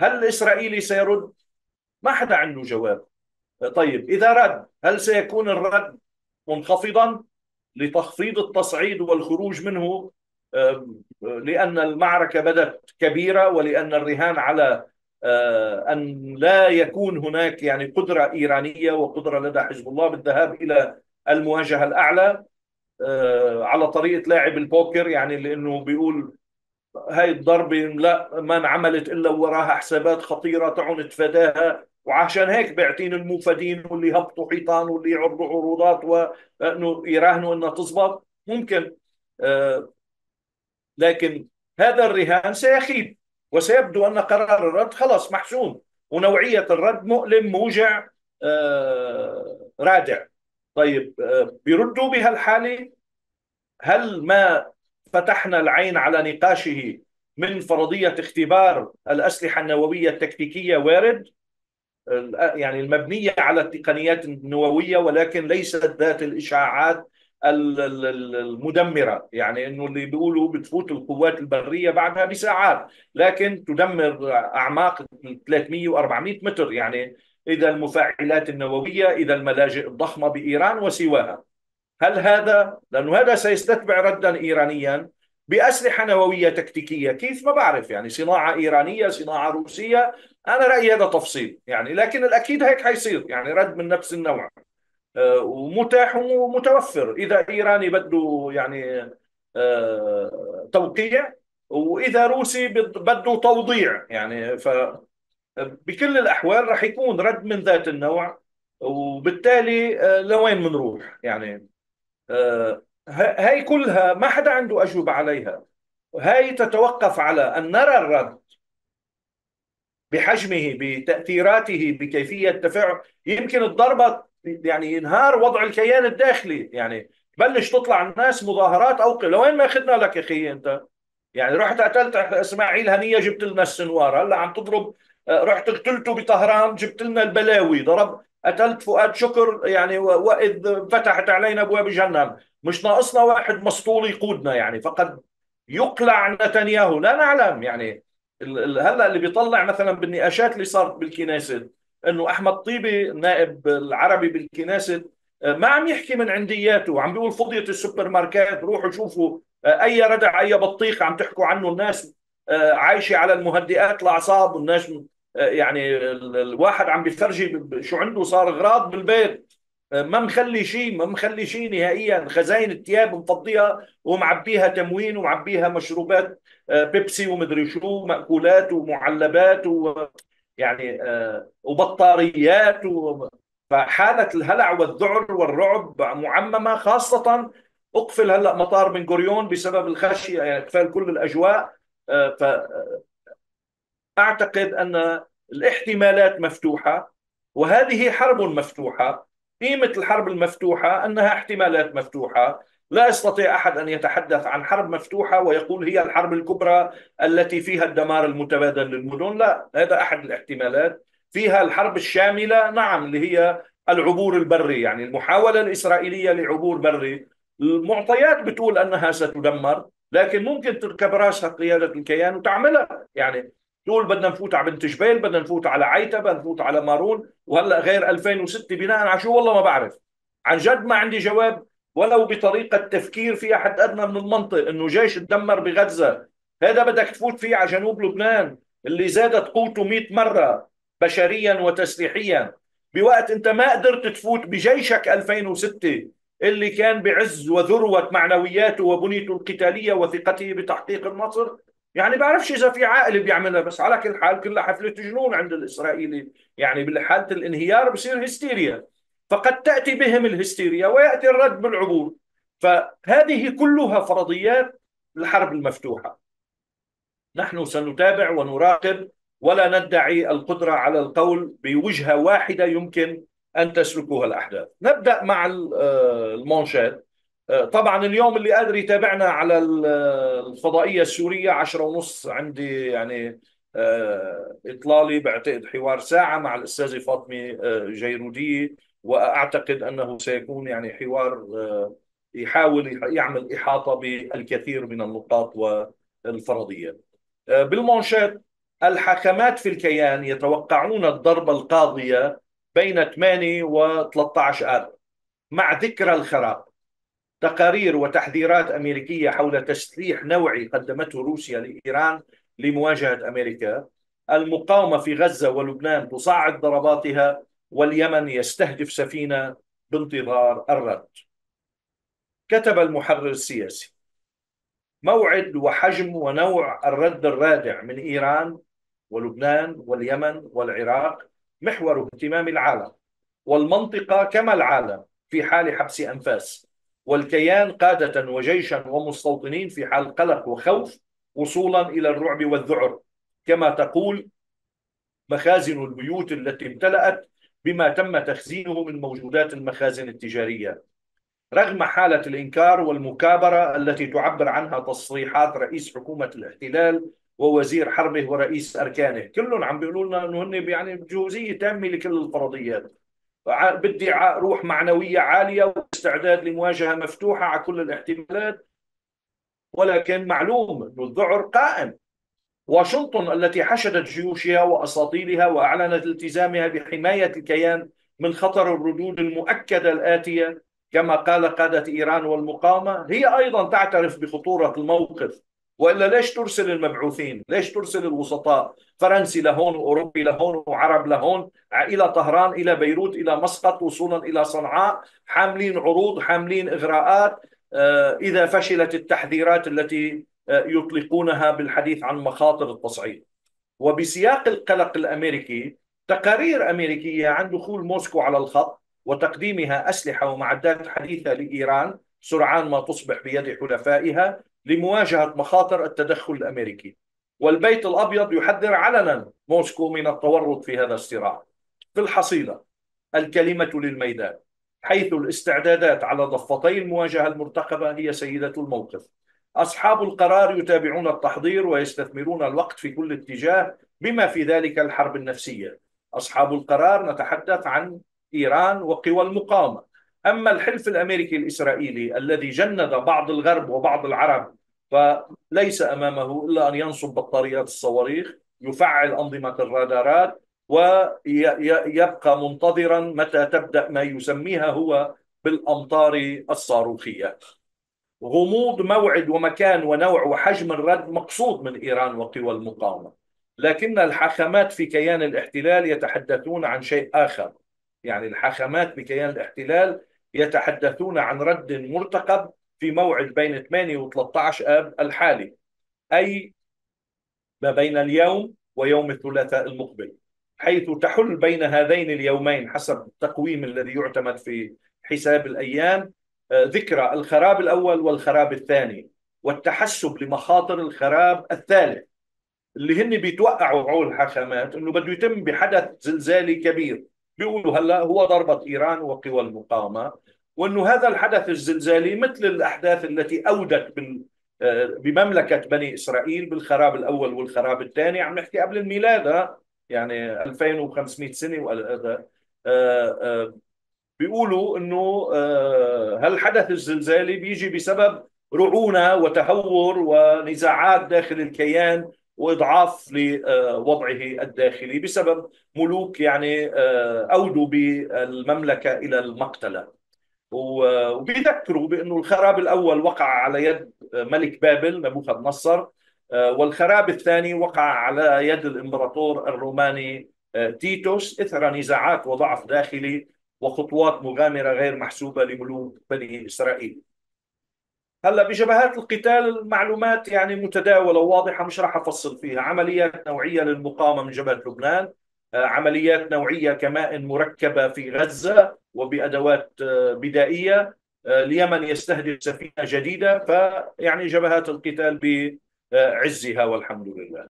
هل الإسرائيلي سيرد؟ ما حدا عنده جواب طيب إذا رد هل سيكون الرد منخفضا لتخفيض التصعيد والخروج منه لأن المعركة بدت كبيرة ولأن الرهان على آه، أن لا يكون هناك يعني قدرة إيرانية وقدرة لدى حزب الله بالذهاب إلى المواجهة الأعلى آه، على طريقة لاعب البوكر يعني لأنه بيقول هاي الضربة لا ما انعملت إلا وراها حسابات خطيرة تعون نتفاداها وعشان هيك بيعطين الموفدين واللي هبطوا حيطان واللي يعرضوا عروضات وأنه يراهنوا إنها تزبط. ممكن آه، لكن هذا الرهان سيخيب وسيبدو أن قرار الرد خلاص محسوم ونوعية الرد مؤلم موجع آه، رادع. طيب آه، بيردوا بهالحالة؟ هل ما فتحنا العين على نقاشه من فرضية اختبار الأسلحة النووية التكتيكية وارد يعني المبنية على التقنيات النووية ولكن ليست ذات الاشعاعات المدمرة. يعني إنه اللي بيقولوا بتفوت القوات البرية بعدها بساعات لكن تدمر أعماق 300 و400 متر. يعني إذا المفاعلات النووية إذا الملاجئ الضخمة بإيران وسواها. هل هذا لأنه هذا سيستتبع ردا ايرانيا بأسلحة نووية تكتيكية. كيف؟ ما بعرف يعني صناعة إيرانية صناعة روسية. أنا رأيي هذا تفصيل يعني لكن الأكيد هيك حيصير يعني رد من نفس النوع. آه، ومتاح ومتوفر. إذا ايراني بده يعني آه، توقيع وإذا روسي بده توضيع يعني ف بكل الأحوال راح يكون رد من ذات النوع وبالتالي آه، لوين بنروح؟ يعني هاي كلها ما حدا عنده أجوبة عليها. هاي تتوقف على أن نرى الرد بحجمه بتأثيراته بكيفية تفاعل يمكن الضربة يعني ينهار وضع الكيان الداخلي. يعني بلش تطلع الناس مظاهرات أو لوين ما اخذنا لك يا أخي أنت؟ يعني رحت قتلت إسماعيل هنية جبت لنا السنوار. هلا عم تضرب آه، رحت قتلته بطهران جبت لنا البلاوي. ضرب قتلت فؤاد شكر يعني وإذ فتحت علينا أبواب جهنم. مش ناقصنا واحد مسطول يقودنا يعني فقد يقلع نتنياهو. لا نعلم يعني هلا اللي بيطلع مثلا بالنقاشات اللي صارت بالكنيسة إنه أحمد طيبي النائب العربي بالكنيسة ما عم يحكي من عندياته. عم بيقول فضية السوبر ماركات روحوا شوفوا أي ردع أي بطيخ عم تحكوا عنه الناس عايشة على المهدئات الأعصاب والناس يعني الواحد عم بيفرجي شو عنده صار اغراض بالبيت. ما مخلي شيء ما مخلي شيء نهائيا. خزاين الثياب مفضيها ومعبيها تموين ومعبيها مشروبات آه، بيبسي ومدري شو مأكولات ومعلبات و يعني آه، وبطاريات و فحالة الهلع والذعر والرعب معممة. خاصة أقفل هلأ مطار بن غوريون بسبب الخشية يعني إقفال كل الأجواء. آه، فأعتقد أن الاحتمالات مفتوحة وهذه حرب مفتوحة. قيمة الحرب المفتوحة أنها احتمالات مفتوحة. لا يستطيع أحد أن يتحدث عن حرب مفتوحة ويقول هي الحرب الكبرى التي فيها الدمار المتبادل للمدن. لا هذا أحد الاحتمالات. فيها الحرب الشاملة نعم اللي هي العبور البري يعني المحاولة الإسرائيلية لعبور بري. المعطيات بتقول أنها ستدمر لكن ممكن تركب رأسها قيادة الكيان وتعملها. يعني تقول بدنا نفوت على بنت جبيل بدنا نفوت على عيتة بدنا نفوت على مارون وهلأ غير 2006 بناء على شو؟ والله ما بعرف. عن جد ما عندي جواب ولو بطريقة تفكير فيها حد أدنى من المنطق إنه جيش تدمر بغزة. هذا بدك تفوت فيه على جنوب لبنان اللي زادت قوته 100 مرة بشريا وتسليحيا. بوقت أنت ما قدرت تفوت بجيشك 2006 اللي كان بعز وذروة معنوياته وبنيته القتالية وثقته بتحقيق النصر يعني بعرفش إذا في عائلة بيعملها بس على كل حال كلها حفله جنون عند الاسرائيلي يعني بحاله الانهيار بصير هستيريا. فقد تأتي بهم الهستيريا ويأتي الرد بالعبور. فهذه كلها فرضيات الحرب المفتوحة. نحن سنتابع ونراقب ولا ندعي القدرة على القول بوجهة واحدة يمكن أن تسلكها الأحداث. نبدأ مع آه، المونشات طبعا اليوم اللي قادر يتابعنا على الفضائية السورية عشرة ونص عندي يعني آه، إطلالي بعتقد حوار ساعة مع الأستاذة فاطمة آه، جيروديه وأعتقد أنه سيكون يعني حوار آه، يحاول يعمل إحاطة بالكثير من النقاط والفرضيات بالمونشات الحاكمات في الكيان يتوقعون الضربة القاضية بين 8 و 13 آب مع ذكرى الخراب. تقارير وتحذيرات أمريكية حول تسليح نوعي قدمته روسيا لإيران لمواجهة أمريكا. المقاومة في غزة ولبنان تصاعد ضرباتها واليمن يستهدف سفينة بانتظار الرد. كتب المحرر السياسي موعد وحجم ونوع الرد الرادع من إيران ولبنان واليمن والعراق محور اهتمام العالم والمنطقة كما العالم في حال حبس أنفاس. والكيان قادة وجيشا ومستوطنين في حال قلق وخوف وصولا إلى الرعب والذعر. كما تقول مخازن البيوت التي امتلأت بما تم تخزينه من موجودات المخازن التجارية. رغم حالة الإنكار والمكابرة التي تعبر عنها تصريحات رئيس حكومة الاحتلال ووزير حربه ورئيس أركانه كلهم عم بيقولوا لنا أنه هن يعني بجوزية تامة لكل الفرضيات. بدي روح معنوية عالية واستعداد لمواجهة مفتوحة على كل الاحتمالات. ولكن معلوم أن الذعر قائم. واشنطن التي حشدت جيوشها وأساطيلها وأعلنت التزامها بحماية الكيان من خطر الردود المؤكدة الآتية كما قال قادة إيران والمقاومة هي أيضا تعترف بخطورة الموقف. وإلا ليش ترسل المبعوثين؟ ليش ترسل الوسطاء؟ فرنسي لهون وأوروبي لهون وعرب لهون إلى طهران إلى بيروت إلى مسقط وصولا إلى صنعاء حاملين عروض حاملين إغراءات آه، إذا فشلت التحذيرات التي آه، يطلقونها بالحديث عن مخاطر التصعيد. وبسياق القلق الأمريكي تقارير أمريكية عن دخول موسكو على الخط وتقديمها أسلحة ومعدات حديثة لإيران سرعان ما تصبح بيد حلفائها لمواجهة مخاطر التدخل الأمريكي. والبيت الأبيض يحذر علنا. موسكو من التورط في هذا الصراع. في الحصيلة الكلمة للميدان حيث الاستعدادات على ضفتي المواجهة المرتقبة هي سيدة الموقف. أصحاب القرار يتابعون التحضير ويستثمرون الوقت في كل اتجاه بما في ذلك الحرب النفسية. أصحاب القرار نتحدث عن إيران وقوى المقاومة. أما الحلف الأمريكي الإسرائيلي الذي جند بعض الغرب وبعض العرب فليس أمامه إلا أن ينصب بطاريات الصواريخ يفعل أنظمة الرادارات ويبقى منتظرا متى تبدأ ما يسميها هو بالأمطار الصاروخية. غموض موعد ومكان ونوع وحجم الرد مقصود من إيران وقوى المقاومة. لكن الحاخامات في كيان الاحتلال يتحدثون عن شيء آخر. يعني الحاخامات بكيان الاحتلال يتحدثون عن رد مرتقب في موعد بين 8 و 13 آب الحالي أي ما بين اليوم ويوم الثلاثاء المقبل حيث تحل بين هذين اليومين حسب التقويم الذي يعتمد في حساب الأيام آه، ذكرى الخراب الأول والخراب الثاني والتحسب لمخاطر الخراب الثالث اللي هن بيتوقعوا عول الحاخامات إنه بده يتم بحدث زلزالي كبير. بيقولوا هلا هو ضربة إيران وقوى المقاومة وإنه هذا الحدث الزلزالي مثل الأحداث التي أودت آه، بمملكة بني إسرائيل بالخراب الأول والخراب الثاني عم نحكي قبل الميلاد يعني 2500 سنة آه، آه، بيقولوا إنه هالحدث الزلزالي بيجي بسبب رعونة وتهور ونزاعات داخل الكيان وإضعاف لوضعه الداخلي بسبب ملوك يعني أودوا بالمملكة إلى المقتلة وبيذكروا بأنه الخراب الأول وقع على يد ملك بابل نبوخذ نصر والخراب الثاني وقع على يد الإمبراطور الروماني تيتوس إثر نزاعات وضعف داخلي وخطوات مغامرة غير محسوبة لملوك بني إسرائيل. هلا بجبهات القتال المعلومات يعني متداولة وواضحة مش راح أفصل فيها، عمليات نوعية للمقاومة من جبهة لبنان، عمليات نوعية كمائن مركبة في غزة وبأدوات آه، بدائية آه، اليمن يستهدف سفينة جديدة فيعني جبهات القتال بعزها والحمد لله.